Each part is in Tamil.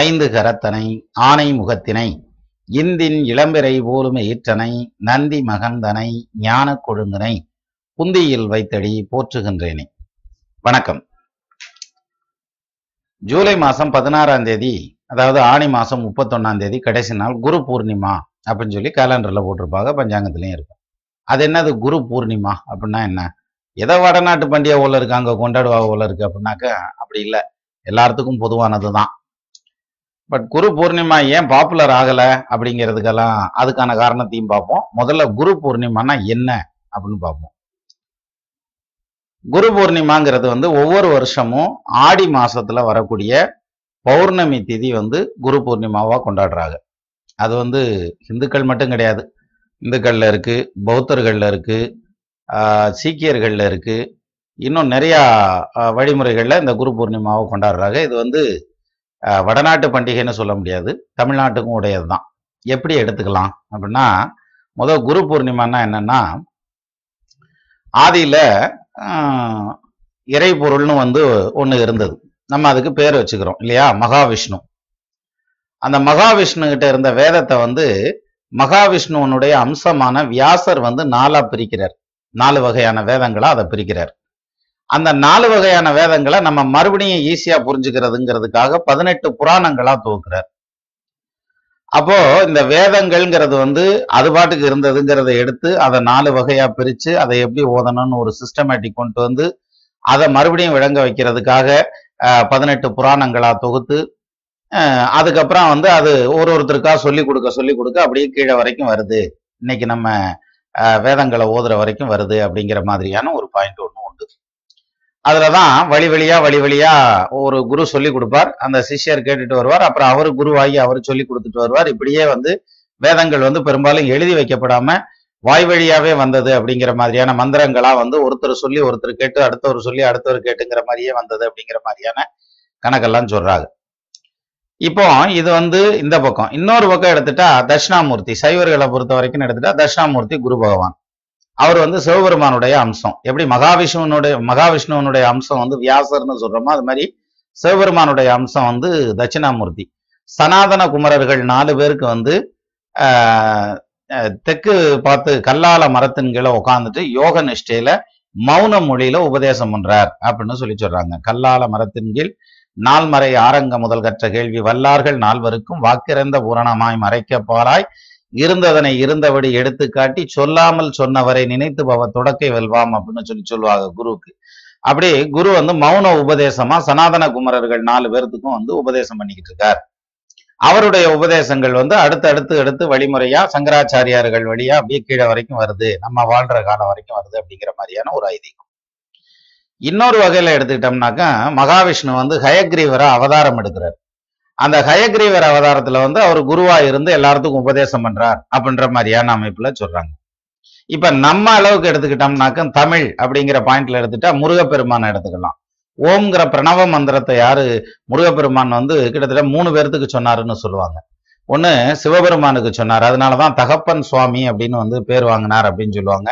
ஐந்து கரத்தனை ஆனை முகத்தினை இந்தின் இளம்பிறை போலும் ஈற்றனை நந்தி மகந்தனை ஞான கொழுந்தனை புந்தியில் வைத்தடி போற்றுகின்றேனே. வணக்கம். ஜூலை மாசம் பதினாறாம் தேதி அதாவது ஆணி மாசம் முப்பத்தொன்னாம் தேதி கடைசி நாள் குரு பூர்ணிமா அப்படின்னு சொல்லி கேலண்டர்ல போட்டிருப்பாங்க பஞ்சாங்கத்திலையும் இருக்கும். அது என்னது குரு பூர்ணிமா அப்படின்னா என்ன? எதை வடநாட்டு பண்டிகை ஓல இருக்கு அங்க கொண்டாடுவா ஓல இருக்கு அப்படின்னாக்க அப்படி இல்லை. எல்லாத்துக்கும் பொதுவானது தான் பட் குரு பூர்ணிமா ஏன் பாப்புலர் ஆகலை அப்படிங்கிறதுக்கெல்லாம் அதுக்கான காரணத்தையும் பார்ப்போம். முதல்ல குரு பூர்ணிமானா என்ன அப்படின்னு பார்ப்போம். குரு பூர்ணிமாங்கிறது வந்து ஒவ்வொரு வருஷமும் ஆடி மாசத்துல வரக்கூடிய பௌர்ணமி திதி வந்து குரு பூர்ணிமாவா கொண்டாடுறாங்க. அது வந்து இந்துக்கள் மட்டும் கிடையாது. இந்துக்கள்ல இருக்கு பௌத்தர்கள்ல இருக்கு சீக்கியர்கள்ல இருக்கு. இன்னும் நிறையா வழிமுறைகளில் இந்த குரு பூர்ணிமாவை கொண்டாடுறாங்க. இது வந்து வடநாட்டு பண்டிகைன்னு சொல்ல முடியாது. தமிழ்நாட்டுக்கும் உடையது தான் எப்படி எடுத்துக்கலாம் அப்படின்னா முதல் குரு பூர்ணிமான்னா என்னன்னா ஆதியில ஆஹ் இறைப்பொருள்னு வந்து ஒன்று இருந்தது. நம்ம அதுக்கு பேர் வச்சுக்கிறோம் இல்லையா? மகாவிஷ்ணு. அந்த மகாவிஷ்ணு கிட்ட இருந்த வேதத்தை வந்து மகாவிஷ்ணுவனுடைய அம்சமான வியாசர் வந்து நாலா பிரிக்கிறார். நாலு வகையான வேதங்களா அதை பிரிக்கிறார். அந்த நாலு வகையான வேதங்களை நம்ம மறுபடியும் ஈஸியா புரிஞ்சுக்கிறதுங்கிறதுக்காக பதினெட்டு புராணங்களா துவக்குறார். அப்போ இந்த வேதங்கள்ங்கிறது வந்து அது பாட்டுக்கு இருந்ததுங்கிறத எடுத்து அதை நாலு வகையா பிரிச்சு அதை எப்படி ஓதணும்னு ஒரு சிஸ்டமேட்டிக் கொண்டு வந்து அதை மறுபடியும் விளங்க வைக்கிறதுக்காக பதினெட்டு புராணங்களா தொகுத்து அஹ், அதுக்கப்புறம் வந்து அது ஒரு ஒருத்தருக்கா சொல்லி கொடுக்க சொல்லி கொடுக்க அப்படியே கீழே வரைக்கும் வருது. இன்னைக்கு நம்ம அஹ், வேதங்களை ஓதுற வரைக்கும் வருது அப்படிங்கிற மாதிரியான ஒரு பாயிண்ட் ஒன்று அதில் அதுலதான் வழி வழியா வழி வழியா ஒரு குரு சொல்லி கொடுப்பார். அந்த சிஷ்யர் கேட்டுட்டு வருவார். அப்புறம் அவர் குருவாகி அவர் சொல்லி கொடுத்துட்டு வருவார். இப்படியே வந்து வேதங்கள் வந்து பெரும்பாலும் எழுதி வைக்கப்படாம வாய் வழியாவே வந்தது அப்படிங்கிற மாதிரியான மந்திரங்களா வந்து ஒருத்தர் சொல்லி ஒருத்தர் கேட்டு அடுத்தவர் சொல்லி அடுத்தவர் கேட்டுங்கிற மாதிரியே வந்தது அப்படிங்கிற மாதிரியான கணக்கெல்லாம் சொல்றாங்க. இப்போ இது வந்து இந்த பக்கம். இன்னொரு பக்கம் எடுத்துட்டா தட்சிணாமூர்த்தி சைவர்களை பொறுத்த வரைக்கும் எடுத்துட்டா தட்சிணாமூர்த்தி குரு பகவான். அவர் வந்து சிவபெருமானுடைய அம்சம். எப்படி மகாவிஷ்ணுவனுடைய மகாவிஷ்ணுவனுடைய அம்சம் வந்து வியாசர்னு சொல்றோமோ அது மாதிரி சிவபெருமானுடைய அம்சம் வந்து தட்சிணாமூர்த்தி. சனாதன குமரர்கள் நாலு பேருக்கு வந்து ஆஹ், அஹ், தெற்கு பார்த்து கல்லால மரத்தின் கீழே உட்காந்துட்டு யோக நிஷ்டையில மௌன மொழியில உபதேசம் பண்றார் அப்படின்னு சொல்லி சொல்றாங்க. கல்லால மரத்தின் கீழ் நால்மறை ஆரங்க முதல் கற்ற கேள்வி வல்லார்கள் நால்வருக்கும் வாக்கிறந்த பூரணமாய் மறைக்க பாராய் இருந்ததனை இருந்தபடி எடுத்து காட்டி சொல்லாமல் சொன்னவரை நினைத்து பவ தொடக்கை வெல்வாம் அப்படின்னு சொல்லி சொல்லுவாங்க குருவுக்கு. அப்படி குரு வந்து மௌன உபதேசமா சனாதன குமரர்கள் நாலு பேர்த்துக்கும் வந்து உபதேசம் பண்ணிக்கிட்டு இருக்கார். அவருடைய உபதேசங்கள் வந்து அடுத்து அடுத்து அடுத்து வழிமுறையா சங்கராச்சாரியார்கள் வழியா அப்படியே கீழே வரைக்கும் வருது. நம்ம வாழ்ற காலம் வரைக்கும் வருது அப்படிங்கிற மாதிரியான ஒரு ஐதீகம். இன்னொரு வகையில எடுத்துக்கிட்டோம்னாக்கா மகாவிஷ்ணு வந்து ஹயக்ரீவரை அவதாரம் எடுக்கிறார். அந்த ஹயக்ரீவர் அவதாரத்துல வந்து அவர் குருவா இருந்து எல்லாத்துக்கும் உபதேசம் பண்றார் அப்படின்ற மாதிரியான அமைப்புல சொல்றாங்க. இப்ப நம்ம அளவுக்கு எடுத்துக்கிட்டோம்னாக்க தமிழ் அப்படிங்கிற பாயிண்ட்ல எடுத்துட்டா முருகப்பெருமானை எடுத்துக்கலாம். ஓம்ங்கிற பிரணவ மந்திரத்தை யாரு முருகப்பெருமான் வந்து கிட்டத்தட்ட மூணு பேர்த்துக்கு சொன்னாருன்னு சொல்லுவாங்க. ஒண்ணு சிவபெருமானுக்கு சொன்னார். அதனாலதான் தகப்பன் சுவாமி அப்படின்னு வந்து பேர் வாங்கினார் அப்படின்னு சொல்லுவாங்க.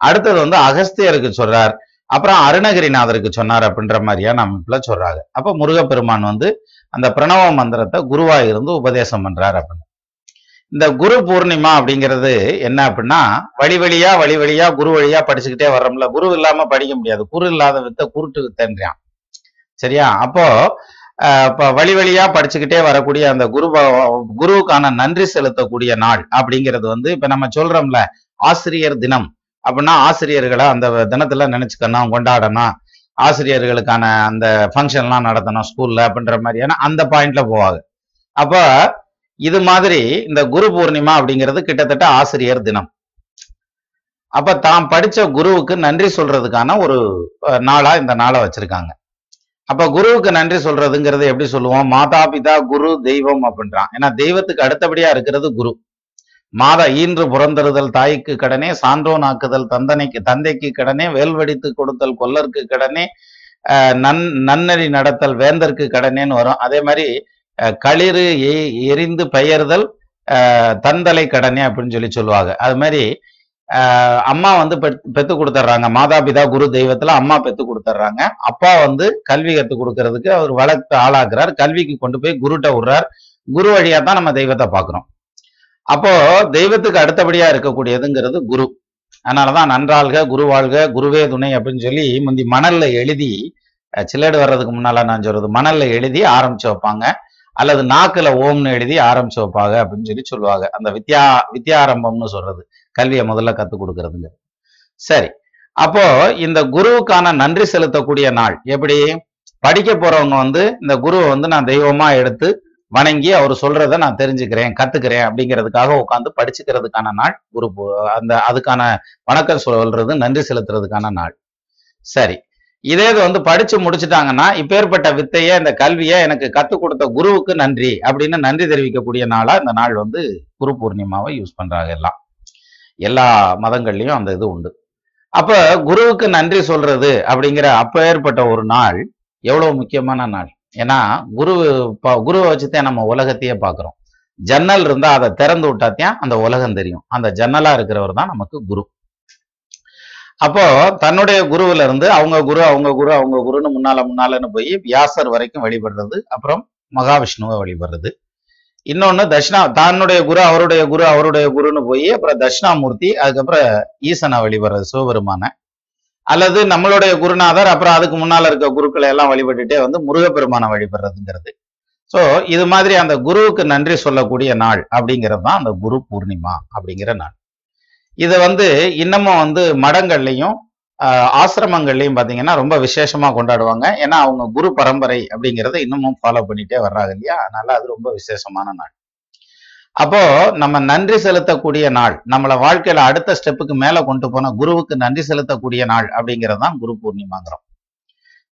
அடுத்தது வந்து அகஸ்தியருக்கு சொல்றார். அப்புறம் அருணகிரிநாதருக்கு சொன்னார் அப்படின்ற மாதிரியான அமைப்புல சொல்றாங்க. அப்ப முருகப்பெருமான் வந்து அந்த பிரணவ மந்திரத்தை குருவா இருந்து உபதேசம் பண்றார் அப்படின்னு. இந்த குரு பூர்ணிமா அப்படிங்கிறது என்ன அப்படின்னா வழி வழியா வழி வழியா குரு வழியா படிச்சுக்கிட்டே வர்றோம்ல. குரு இல்லாம படிக்க முடியாது. குரு இல்லாத வித்த குருட்டு வித்தன்றான். சரியா? அப்போ அஹ், வழி வழியா படிச்சுக்கிட்டே வரக்கூடிய அந்த குரு குருவுக்கான நன்றி செலுத்தக்கூடிய நாள் அப்படிங்கிறது வந்து இப்ப நம்ம சொல்றோம்ல ஆசிரியர் தினம். அப்படின்னா ஆசிரியர்களை அந்த தினத்துல நினைச்சுக்கணும் கொண்டாடணும். ஆசிரியர்களுக்கான அந்த ஃபங்க்ஷன்லாம் நடத்தணும் ஸ்கூல்ல அப்படின்ற மாதிரியான அந்த பாயிண்ட்ல போவாங்க. அப்ப இது மாதிரி இந்த குரு பூர்ணிமா அப்படிங்கிறது கிட்டத்தட்ட ஆசிரியர் தினம். அப்ப தாம் படிச்ச குருவுக்கு நன்றி சொல்றதுக்கான ஒரு நாளா இந்த நாளை வச்சிருக்காங்க. அப்ப குருவுக்கு நன்றி சொல்றதுங்கிறது எப்படி சொல்லுவோம்? மாதா பிதா குரு தெய்வம் அப்படின்றான். ஏன்னா தெய்வத்துக்கு அடுத்தபடியா இருக்கிறது குரு. மாத ஈன்று புறந்தறுதல் தாய்க்கு கடனே சான்றோன் ஆக்குதல் தந்தனைக்கு தந்தைக்கு கடனே வேல்வடித்து கொடுத்தல் கொல்லருக்கு கடனே நன் நன்னறி நடத்தல் வேந்தற்கு கடனேன்னு வரும். அதே மாதிரி களிறு எரிந்து பெயர்தல் தந்தலை கடனே அப்படின்னு சொல்லி சொல்லுவாங்க. அது மாதிரி ஆஹ் அம்மா வந்து பெத்- பெத்து கொடுத்துட்றாங்க மாதா பிதா குரு தெய்வத்துல அம்மா பெத்து கொடுத்துட்றாங்க அப்பா வந்து கல்வி கத்து கொடுக்கறதுக்கு அவர் வளர்த்து ஆளாக்குறார். கல்விக்கு கொண்டு போய் குருட்ட விடுறார். குரு வழியா தான் நம்ம தெய்வத்தை பார்க்குறோம். அப்போ தெய்வத்துக்கு அடுத்தபடியா இருக்கக்கூடியதுங்கிறது குரு. அதனாலதான் நன்றாள்க குரு வாழ்க குருவே துணை அப்படின்னு சொல்லி முந்தி மணல்ல எழுதி அஹ், சிலேடு வர்றதுக்கு முன்னால நான் சொல்றது மணல்ல எழுதி ஆரம்பிச்சு வைப்பாங்க. அல்லது நாக்குல ஓம்னு எழுதி ஆரம்பிச்சு வைப்பாங்க அப்படின்னு சொல்லி சொல்லுவாங்க. அந்த வித்யா வித்யாரம்பம்னு சொல்றது. கல்வியை முதல்ல கத்துக் கொடுக்கறதுங்க. சரி. அப்போ இந்த குருவுக்கான நன்றி செலுத்தக்கூடிய நாள் எப்படி? படிக்க போறவங்க வந்து இந்த குருவை வந்து நான் தெய்வமா எடுத்து வணங்கி அவர் சொல்றத நான் தெரிஞ்சுக்கிறேன் கத்துக்கிறேன் அப்படிங்கிறதுக்காக உட்காந்து படிச்சுக்கிறதுக்கான நாள் குரு அந்த அதுக்கான வணக்கம் சொல்றது நன்றி செலுத்துறதுக்கான நாள். சரி. இதே இது வந்து படிச்சு முடிச்சுட்டாங்கன்னா இப்பேற்பட்ட வித்தைய இந்த கல்வியை எனக்கு கத்துக் கொடுத்த குருவுக்கு நன்றி அப்படின்னு நன்றி தெரிவிக்கக்கூடிய நாளா இந்த நாள் வந்து குரு பூர்ணிமாவை யூஸ் பண்றாங்க எல்லாம். எல்லா மதங்கள்லயும் அந்த இது உண்டு. அப்ப குருவுக்கு நன்றி சொல்றது அப்படிங்கிற அப்பேற்பட்ட ஒரு நாள் எவ்வளவு முக்கியமான நாள்? ஏன்னா குரு ப- குருவை வச்சுதான் நம்ம உலகத்தையே பார்க்குறோம். ஜன்னல் இருந்தா அதை திறந்து விட்டாத்தான் அந்த உலகம் தெரியும். அந்த ஜன்னலா இருக்கிறவர் தான் நமக்கு குரு. அப்போ தன்னுடைய குருவுல இருந்து அவங்க குரு அவங்க குரு அவங்க குருன்னு முன்னால முன்னாலன்னு போய் வியாசர் வரைக்கும் வழிபடுறது அப்புறம் மகாவிஷ்ணுவை வழிபடுறது. இன்னொன்னு தட்சிணா தன்னுடைய குரு அவருடைய குரு அவருடைய குருன்னு போய் அப்புறம் தட்சிணாமூர்த்தி அதுக்கப்புறம் ஈசனை வழிபடுறது சிவபெருமான. அல்லது நம்மளுடைய குருநாதர் அப்புறம் அதுக்கு முன்னால இருக்க குருக்களை எல்லாம் வழிபட்டுட்டே வந்து முருகப்பெருமானை வழிபடுறதுங்கிறது. சோ இது மாதிரி அந்த குருவுக்கு நன்றி சொல்லக்கூடிய நாள் அப்படிங்கிறது தான் அந்த குரு பூர்ணிமா அப்படிங்கிற நாள். இதை வந்து இன்னமும் வந்து மடங்கள்லையும் ஆஹ், ஆசிரமங்கள்லையும் பாத்தீங்கன்னா ரொம்ப விசேஷமா கொண்டாடுவாங்க. ஏன்னா அவங்க குரு பரம்பரை அப்படிங்கிறத இன்னமும் ஃபாலோ பண்ணிட்டே வர்றாங்க இல்லையா? அதனால அது ரொம்ப விசேஷமான நாள். அப்போ நம்ம நன்றி செலுத்தக்கூடிய நாள் நம்மள வாழ்க்கையில அடுத்த ஸ்டெப்புக்கு மேல கொண்டு போன குருவுக்கு நன்றி செலுத்தக்கூடிய நாள் அப்படிங்கிறது தான் குரு பூர்ணிமாங்கிறோம்.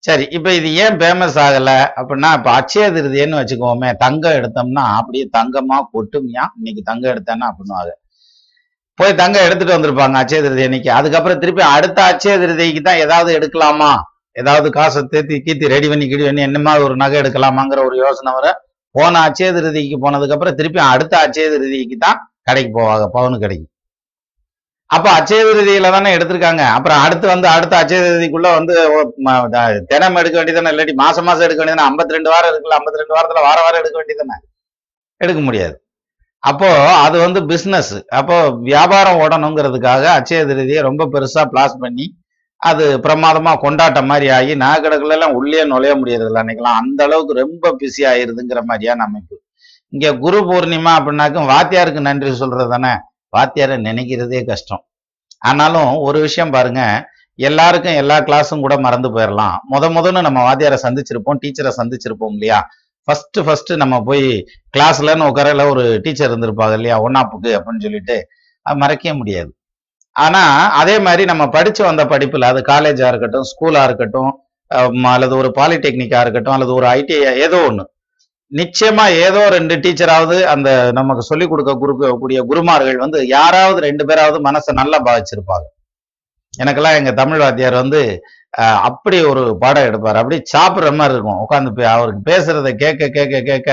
சரி இப்ப இது ஏன் ஃபேமஸ் ஆகல அப்படின்னா இப்ப அச்சய திருதின்னு வச்சுக்கோமே தங்கம் எடுத்தோம்னா அப்படியே தங்கமா கொட்டுமியா? இன்னைக்கு தங்கம் எடுத்தேன்னா அப்படின்னுவாங்க போய் தங்கம் எடுத்துட்டு வந்திருப்பாங்க அச்சய திருதி அன்னைக்கு. அதுக்கப்புறம் திருப்பி அடுத்த அச்சய திருதிக்கு தான் ஏதாவது எடுக்கலாமா? ஏதாவது காசை தேத்தி கீத்தி ரெடி பண்ணி கிடி பண்ணி என்னமா ஒரு நகை எடுக்கலாமாங்கிற ஒரு யோசனை வர போன அச்சய திருதிக்கு போனதுக்கு அப்புறம் திருப்பி அடுத்த அச்சய திருதிக்கு தான் கடைக்கு போவாங்க பவுனு கடைக்கு. அப்ப அச்சய திருதியில தானே எடுத்திருக்காங்க. அப்புறம் அடுத்து வந்து அடுத்த அச்சய திருதிக்குள்ள வந்து தினம் எடுக்க வேண்டியதானே இல்லாட்டி மாசம் மாசம் எடுக்க வேண்டியதானே ஐம்பத்தி ரெண்டு வாரம் இருக்குல்ல ஐம்பத்தி ரெண்டு வாரத்துல வார வாரம் எடுக்க வேண்டியதானே எடுக்க முடியாது. அப்போ அது வந்து பிசினஸ் அப்போ வியாபாரம் ஓடணுங்கிறதுக்காக அச்சய திருதியை ரொம்ப பெருசா பிளாஸ் பண்ணி அது பிரமாதமா கொண்டாட்டம் மாதிரி ஆகி நகைக்கடைக்குள்ள எல்லாம் உள்ளே நுழைய முடியறதில்ல அன்னைக்கெல்லாம். அந்த அளவுக்கு ரொம்ப பிஸி ஆயிருதுங்கிற மாதிரியான அமைப்பு. இங்க குரு பூர்ணிமா அப்படின்னாக்கும் வாத்தியாருக்கு நன்றி சொல்றது தானே? வாத்தியாரை நினைக்கிறதே கஷ்டம். ஆனாலும் ஒரு விஷயம் பாருங்க எல்லாருக்கும் எல்லா கிளாஸும் கூட மறந்து போயிடலாம் முத முதன்னு நம்ம வாத்தியாரை சந்திச்சிருப்போம் டீச்சரை சந்திச்சிருப்போம் இல்லையா? ஃபர்ஸ்ட் ஃபர்ஸ்ட் நம்ம போய் கிளாஸ்லன்னு உட்காரையில ஒரு டீச்சர் இருந்திருப்பாங்க இல்லையா? ஒன்னாப்புக்கு அப்படின்னு சொல்லிட்டு. அது மறக்கவே முடியாது. ஆனா அதே மாதிரி நம்ம படிச்சு வந்த படிப்புல அது காலேஜா இருக்கட்டும் ஸ்கூலா இருக்கட்டும் அல்லது ஒரு பாலிடெக்னிக்கா இருக்கட்டும் அல்லது ஒரு ஐடி ஏதோ ஒண்ணு. நிச்சயமா ஏதோ ரெண்டு டீச்சராவது அந்த நமக்கு சொல்லிக் கொடுக்க குருக்கக்கூடிய குருமார்கள் வந்து யாராவது ரெண்டு பேராவது மனசை நல்லா பாதிச்சிருப்பாங்க. எனக்கெல்லாம் எங்க தமிழ் வாத்தியார் வந்து அப்படி ஒரு பாடம் எடுப்பார். அப்படி சாப்பிடுற மாதிரி இருக்கும். உட்காந்து அவருக்கு பேசுறத கேட்க கேட்க கேட்க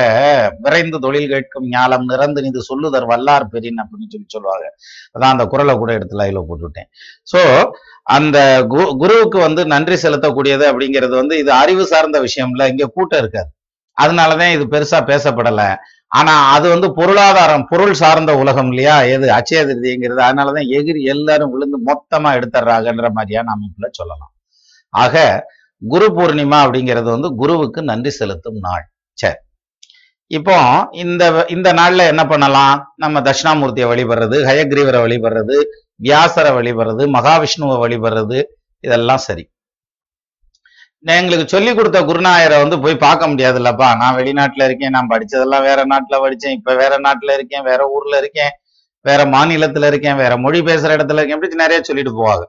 விரைந்து தொழில் கேட்கும் ஞாலம் நிறந்து இது சொல்லுதர் வல்லார் பெரின் அப்படின்னு சொல்லி சொல்லுவாங்க. அதான் அந்த குரலை கூட எடுத்து லைவ்ல போட்டுவிட்டேன் சோ அந்த கு- குருவுக்கு வந்து நன்றி செலுத்தக்கூடியது அப்படிங்கிறது வந்து இது அறிவு சார்ந்த விஷயம்ல இங்க கூட்டம் இருக்காது. அதனாலதான் இது பெருசா பேசப்படல. ஆனா அது வந்து பொருளாதாரம் பொருள் சார்ந்த உலகம் இல்லையா? எது அச்சய திருதிங்கிறது அதனாலதான் எகிரி எல்லாரும் விழுந்து மொத்தமா எடுத்துறாங்கன்ற மாதிரியான அமைப்புல சொல்லலாம். ஆக குரு பூர்ணிமா அப்படிங்கிறது வந்து குருவுக்கு நன்றி செலுத்தும் நாள். சரி இப்போ இந்த இந்த நாள்ல என்ன பண்ணலாம்? நம்ம தட்சிணாமூர்த்தியை வழிபடுறது ஹயக்ரீவரை வழிபடுறது வியாசரை வழிபடுறது மகாவிஷ்ணுவை வழிபடுறது இதெல்லாம் சரி. எங்களுக்கு சொல்லி கொடுத்த குருநாயரை வந்து போய் பார்க்க முடியாதுல்லப்பா. நான் வெளிநாட்டுல இருக்கேன் நான் படிச்சதெல்லாம் வேற நாட்டுல படிச்சேன் இப்ப வேற நாட்டுல இருக்கேன் வேற ஊர்ல இருக்கேன் வேற மாநிலத்துல இருக்கேன் வேற மொழி பேசுற இடத்துல இருக்கேன் இப்படி நிறைய சொல்லிட்டு போவாங்க.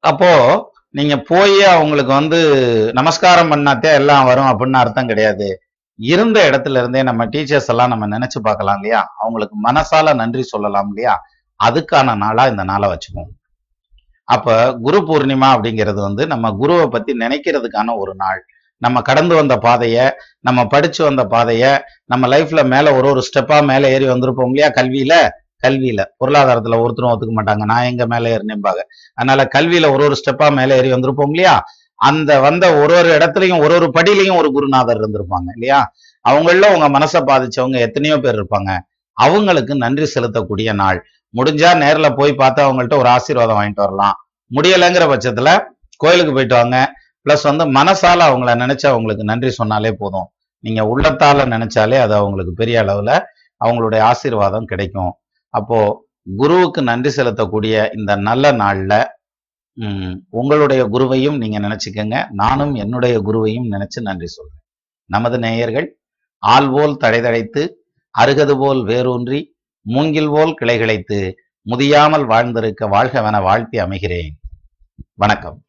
அப்போ நீங்க போய் அவங்களுக்கு வந்து நமஸ்காரம் பண்ணாத்தே எல்லாம் வரும் அப்படின்னு அர்த்தம் கிடையாது. இருந்த இடத்துல இருந்தே நம்ம டீச்சர்ஸ் எல்லாம் நம்ம நினைச்சு பார்க்கலாம் இல்லையா? அவங்களுக்கு மனசால நன்றி சொல்லலாம் இல்லையா? அதுக்கான நாளா இந்த நாளை வச்சுக்குவோம். அப்ப குரு பூர்ணிமா அப்படிங்கிறது வந்து நம்ம குருவை பத்தி நினைக்கிறதுக்கான ஒரு நாள். நம்ம கடந்து வந்த பாதையை நம்ம படிச்சு வந்த பாதையை நம்ம லைஃப்ல மேல ஒரு ஒரு ஸ்டெப்பா மேல ஏறி வந்திருப்போம் இல்லையா? கல்வியில? கல்வியில. பொருளாதாரத்துல ஒருத்தரும் ஒத்துக்க மாட்டாங்க. நான் எங்க மேல ஏறினேன்பாங்க அதனால கல்வியில ஒரு ஒரு ஸ்டெப்பா மேல ஏறி வந்திருப்போம் இல்லையா? அந்த வந்த ஒரு ஒரு இடத்துலையும் ஒரு ஒரு படியிலையும் ஒரு குருநாதர் இருந்திருப்பாங்க இல்லையா? அவங்கள உங்க மனசை பாதிச்சவங்க எத்தனையோ பேர் இருப்பாங்க. அவங்களுக்கு நன்றி செலுத்தக்கூடிய நாள். முடிஞ்சா நேர்ல போய் பார்த்து அவங்கள்ட்ட ஒரு ஆசீர்வாதம் வாங்கிட்டு வரலாம். முடியலைங்கிற பட்சத்துல கோயிலுக்கு போயிட்டு வாங்க. பிளஸ் வந்து மனசால அவங்கள நினைச்சு அவங்களுக்கு நன்றி சொன்னாலே போதும். நீங்க உள்ளத்தால நினைச்சாலே அது அவங்களுக்கு பெரிய அளவுல அவங்களுடைய ஆசீர்வாதம் கிடைக்கும். அப்போ குருவுக்கு நன்றி செலுத்தக்கூடிய இந்த நல்ல நாள்ல உங்களுடைய குருவையும் நீங்க நினைச்சுக்கங்க. நானும் என்னுடைய குருவையும் நினைச்சு நன்றி சொல்றேன். நமது நேயர்கள் ஆள்வோல் தடைதடைத்து அருகது போல் வேரூன்றி மூங்கில் போல் கிளைகிளைத்து முதியாமல் வாழ்ந்திருக்க வாழ்கவென வாழ்த்தி அமைகிறேன். வணக்கம்.